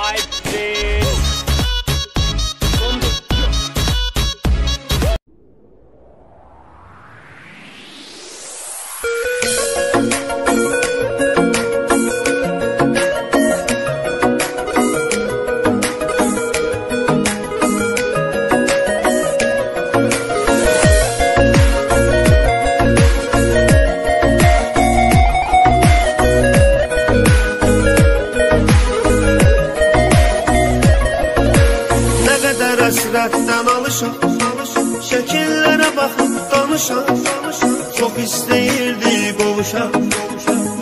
five Sənə həsrətdən alışam Şəkillərə baxıb danışam Çox istəyirdi qovuşam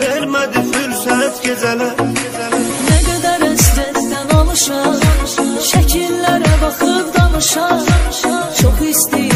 Vermədi fürsət gecələr Nə qədər həsrətdən alışam Şəkillərə baxıb danışam Çox istəyirdi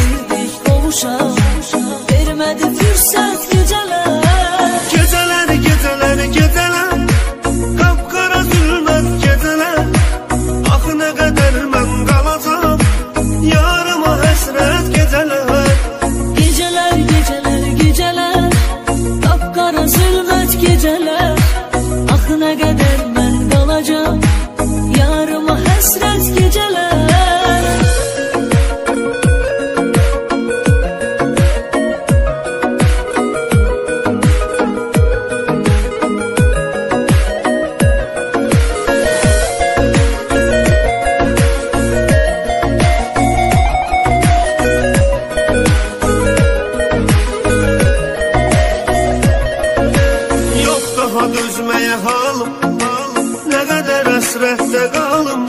əsrətdə qalım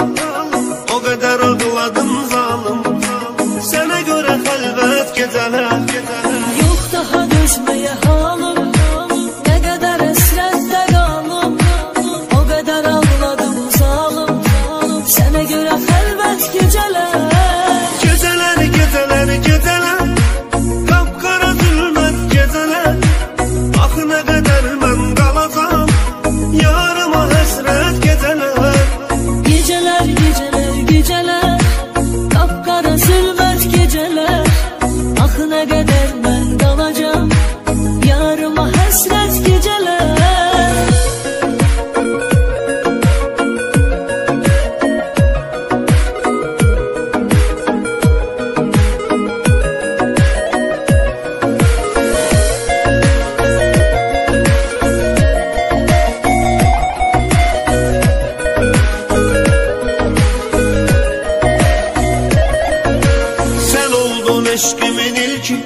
O qədər ağladım zalım Sənə görə xəlvət gecələr oldun eşqimin ilki.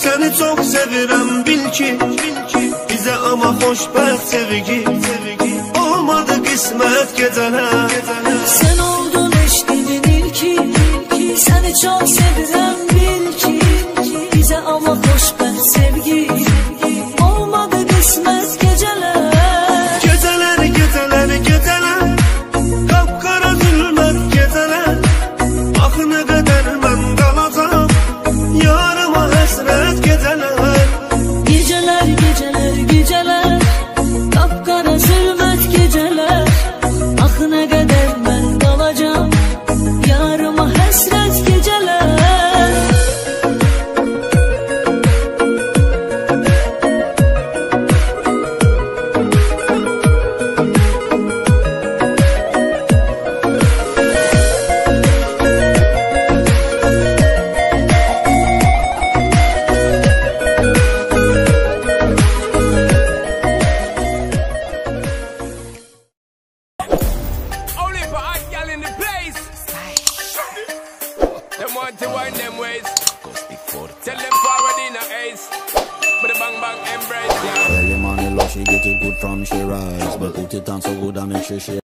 Səni çox sevirəm bil ki. Bizə amma xoşbəxt sevgi. Olmadı qismət gecələr Sen oldun eşkimin ilki. Seni çok sevilen Them want to wind them ways. Tell them forward in a ace. But the bang bang embrace, yeah. Early money love, she get it good from she rise But put it on so good I make sure she